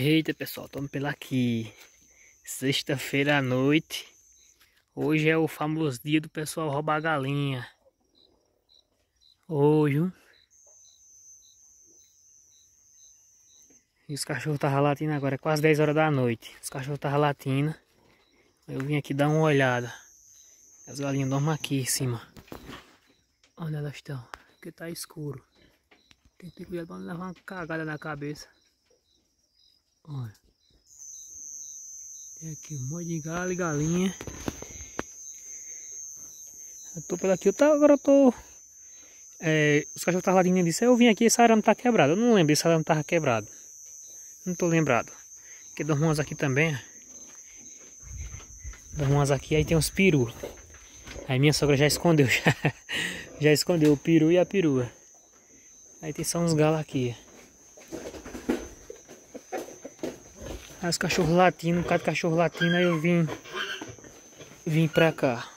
Eita pessoal, estamos pela aqui. Sexta-feira à noite. Hoje é o famoso dia do pessoal roubar galinha. Hoje, hein? E os cachorros estavam latindo agora, é quase 10 horas da noite. Os cachorros estavam latindo. Eu vim aqui dar uma olhada. As galinhas dormem aqui em cima. Onde elas estão? Porque tá escuro. Tem que ter cuidado para não levar uma cagada na cabeça. Olha. Tem aqui um monte de galo e galinha. Eu tô por aqui, eu tô, agora eu tô... É, os cachorros estavam latindo e disse, eu vim aqui esse arame tá quebrado. Eu não lembro se esse arame tava quebrado. Não tô lembrado. Porque dormem umas aqui também. Dormem umas aqui, aí tem uns peru. Aí minha sogra já escondeu, já, já escondeu o peru e a perua. Aí tem só uns galos aqui. Aí os cachorros latindo, um bocado de cachorro latindo, aí eu vim, vim pra cá.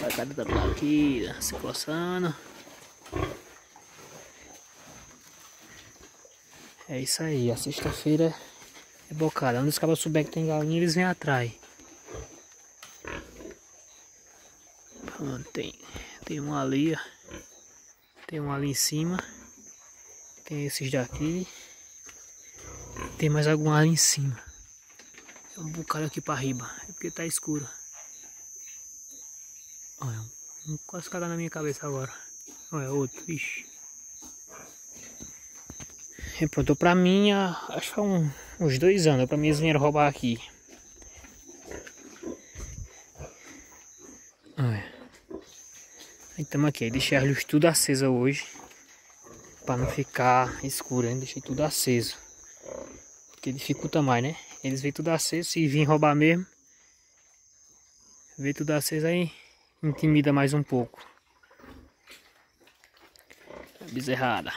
Vai cada da aqui, se coçando. É isso aí, a sexta-feira é bocada. Onde os cabos souber que tem galinha, eles vêm atrás. Pronto, tem, tem um ali, ó. Tem um ali em cima. Tem esses daqui. Tem mais algum ali em cima. É um bocado aqui para riba. É porque tá escuro. Olha, um, quase cagar na minha cabeça agora. Olha, outro, ixi. Reportou pra mim, acho que um, uns dois anos. Pra mim eles vieram roubar aqui. Olha. Então aqui, deixei a luz tudo acesa hoje. Pra não ficar escuro, hein? Deixei tudo aceso. Porque dificulta mais, né? Eles veem tudo aceso, se vir roubar mesmo. Vê tudo aceso aí, intimida mais um pouco. Bezerrada.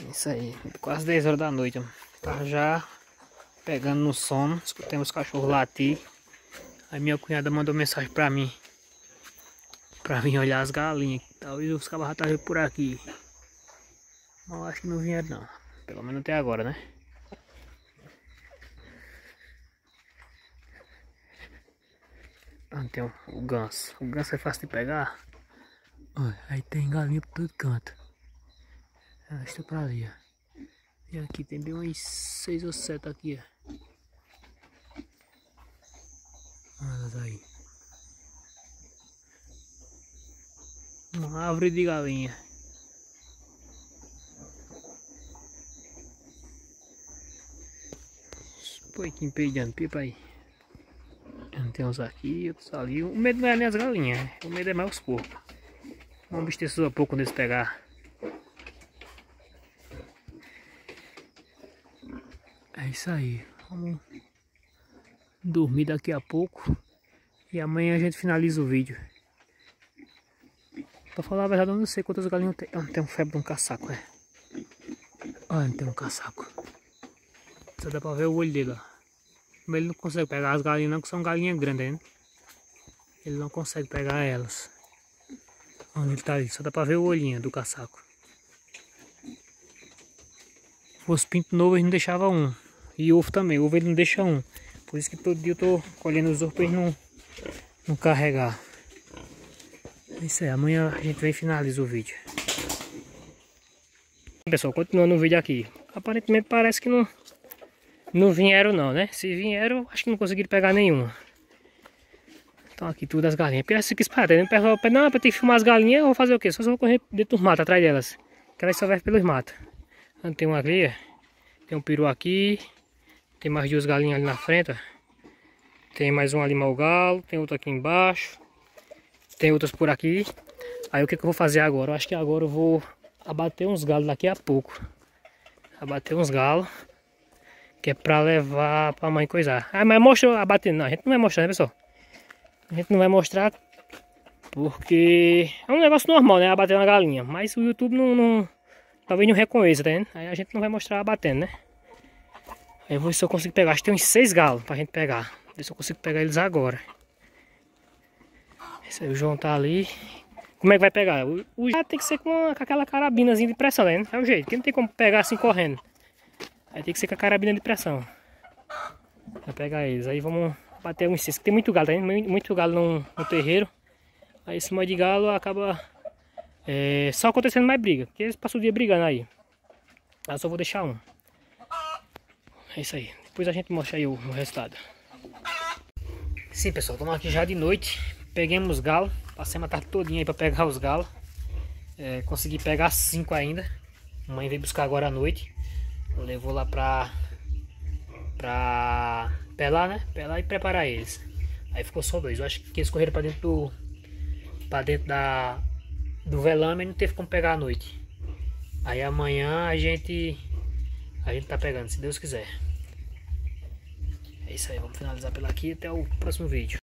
Isso aí, quase 10 horas da noite. Tá já pegando no sono. Escutemos os cachorros latir. Aí minha cunhada mandou mensagem pra mim. Pra vir olhar as galinhas. Talvez os cabos já estavam por aqui. Eu acho que não vieram não. Pelo menos até agora, né? Ah, tem o, ganso. O ganso é fácil de pegar. Olha, aí tem galinha por todo canto. Ela está pra ali, ó. E aqui tem bem umas seis ou sete aqui, ó. Olha aí. Uma árvore de galinha. Aqui peidando pipa aí. Tem uns aqui, outros ali. O medo não é nem as galinhas, né? o medo é mais os porcos. Vamos ver se pouco quando eles pegar. É isso aí. Vamos dormir daqui a pouco. E amanhã a gente finaliza o vídeo. Pra falar a verdade, eu não sei quantas galinhas tem. Eu tenho febre de um casaco, é. Olha, tem um casaco. Só dá pra ver o olho dele, ó. Mas ele não consegue pegar as galinhas não, que são galinhas grandes, né? Ele não consegue pegar elas. Onde ele tá ali, só dá pra ver o olhinho do casaco. Se fosse pinto novo, ele não deixava um. E ovo também, ovo ele não deixa um. Por isso que todo dia eu tô colhendo os ovos pra ele não, não carregar. É isso aí, amanhã a gente vem e finaliza o vídeo. Pessoal, continuando o vídeo aqui. Aparentemente parece que não, não vieram não, né? Se vieram, acho que não conseguiram pegar nenhuma. Então aqui tudo as galinhas. Porque essa aqui espalhada, né? Não, para ter que filmar as galinhas, eu vou fazer o quê? Só se eu vou correr dentro dos matos, atrás delas. Que elas só vêm pelos matos. Então, tem uma aqui, tem um peru aqui. Tem mais duas galinhas ali na frente, ó. Tem mais um ali mal galo, tem outro aqui embaixo. Tem outras por aqui. Aí o que, que eu vou fazer agora? Eu acho que agora eu vou abater uns galos daqui a pouco. Abater uns galos. Que é pra levar pra mãe coisar. Ah, mas mostra a batida. Não, a gente não vai mostrar, né, pessoal? A gente não vai mostrar porque é um negócio normal, né? Abater uma galinha. Mas o YouTube não, não talvez não reconheça, tá vendo? Aí a gente não vai mostrar abatendo, né? Aí eu vou ver se eu consigo pegar. Acho que tem uns seis galos pra gente pegar. Ver se eu consigo pegar eles agora. Esse aí o João tá ali. como é que vai pegar? O, o tem que ser com, com aquela carabinazinha de pressão, né? É o jeito, que não tem como pegar assim correndo. Aí tem que ser com a carabina de pressão. Vai pegar eles. Aí vamos bater um incenso. Tem muito galo, tá? Muito galo no, no terreiro. Aí esse monte de galo acaba é, só acontecendo mais briga. Porque eles passam o dia brigando aí. Eu só vou deixar um. É isso aí. Depois a gente mostra aí o, o resultado. Sim, pessoal. Estamos aqui já de noite. Peguemos galo. Passei a tarde todinha aí para pegar os galos. É, consegui pegar cinco ainda. Mãe veio buscar agora à noite. Levou lá pra... Pra pelar, né? Pelar e preparar eles. Aí ficou só dois. Eu acho que eles correram para dentro do... Pra dentro da... Do velame e não teve como pegar à noite. Aí amanhã a gente... A gente tá pegando, se Deus quiser. É isso aí, vamos finalizar pela aqui até o próximo vídeo.